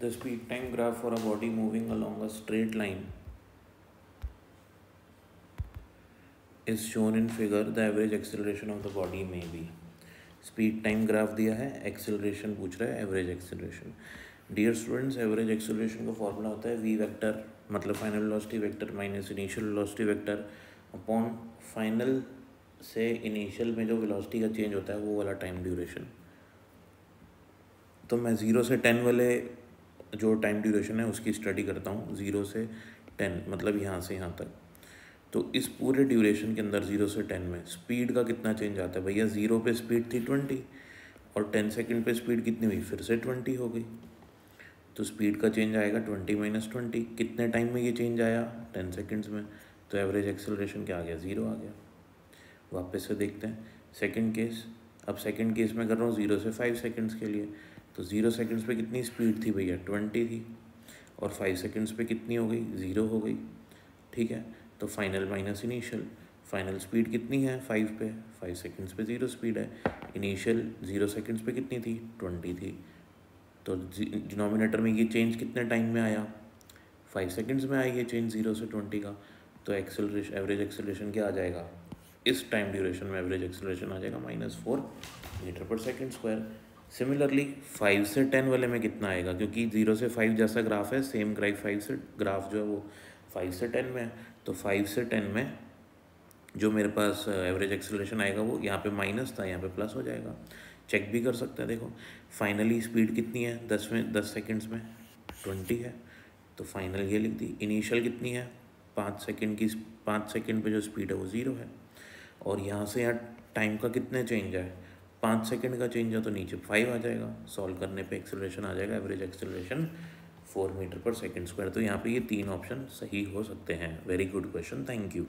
the speed time graph for a body moving along a straight line. Is shown in figure, the average acceleration of the body may be. Speed time graph दिया है acceleration पूछ रहा है average acceleration dear students average acceleration का formula होता है V vector मतलब final velocity vector minus initial velocity vector upon final से इनिशियल में जो वेलोसिटी का चेंज होता है, वो वाला टाइम ड्यूरेशन तो मैं ज़ीरो से टेन वाले जो टाइम ड्यूरेशन है, उसकी स्टडी करता हूँ ज़ीरो से टेन मतलब यहाँ से यहाँ तक। तो इस पूरे ड्यूरेशन के अंदर ज़ीरो से टेन में स्पीड का कितना चेंज आता है? भैया ज़ीरो पे स्पीड थी ट्वेंटी और टेन सेकेंड पे स्पीड कितनी हुई? फिर से ट्वेंटी हो गई। तो स्पीड का चेंज आएगा ट्वेंटी माइनस ट्वेंटी कितने टाइम में ये चेंज आया? टेन सेकेंड्स में। तो एवरेज एक्सेलरेशन क्या आ गया? ज़ीरो आ गया। वापस से देखते हैं। सेकेंड केस अब सेकेंड केस में कर रहा हूँ ज़ीरो से फाइव सेकेंड्स के लिए। तो ज़ीरो सेकेंड्स पे कितनी स्पीड थी भैया? ट्वेंटी थी। और फाइव सेकेंड्स पे कितनी हो गई? ज़ीरो हो गई। ठीक है? तो final minus initial. Final speed कितनी है फाइव पे? फाइव सेकेंड्स पे ज़ीरो स्पीड है। इनिशियल ज़ीरो सेकेंड्स पे कितनी थी? ट्वेंटी थी। तो डिनोमिनेटर में ये चेंज कितने टाइम में आया? फाइव सेकेंड्स में आई ये चेंज ज़ीरो से ट्वेंटी का। तो एक्सेलरेशन एवरेज एक्सेलरेशन क्या आ जाएगा? इस टाइम ड्यूरेशन में एवरेज एक्सेलरेशन आ जाएगा minus four metre per second square. Similarly five से टेन वाले में कितना आएगा? क्योंकि ज़ीरो से फाइव जैसा ग्राफ है सेम ग्राफ फाइव से ग्राफ जो है वो फाइव से टेन में है। तो फाइव से टेन में जो मेरे पास एवरेज एक्सेलरेशन आएगा वो यहाँ पे माइनस था, यहाँ पे प्लस हो जाएगा। चेक भी कर सकते हैं, देखो। फाइनली स्पीड कितनी है? दस में, दस सेकेंड्स में ट्वेंटी है। तो फाइनल ये लिख दी। इनिशियल कितनी है? पाँच सेकेंड की, पाँच सेकेंड पे जो स्पीड है वो ज़ीरो है। और यहाँ से यहाँ टाइम का कितने चेंज है पाँच सेकेंड का चेंज है तो नीचे फाइव आ जाएगा। सॉल्व करने पे एक्सेलरेशन आ जाएगा average acceleration four metre per second square तो यहाँ पे ये तीन ऑप्शन सही हो सकते हैं। Very good question thank you